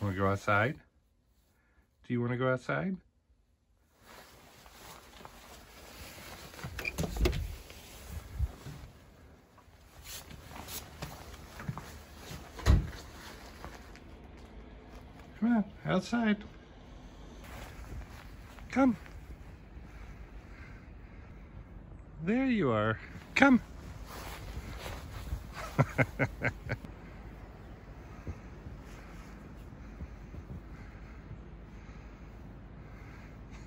Want to go outside? Do you want to go outside? Come on, outside. Come. There you are. Come.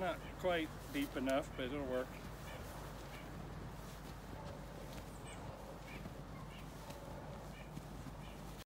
Not quite deep enough, but it'll work.